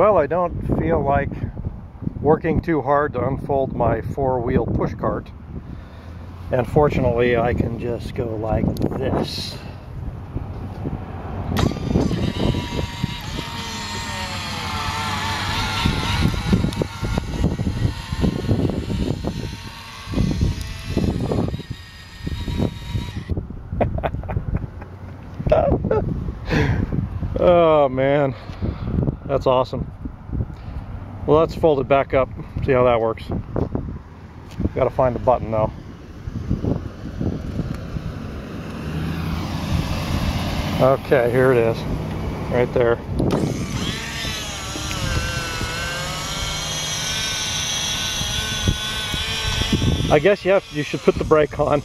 Well, I don't feel like working too hard to unfold my four-wheel push cart. And fortunately, I can just go like this. oh man, that's awesome. Well, let's fold it back up, see how that works. Got to find the button though. Okay, here it is, right there. I guess you have you should put the brake on.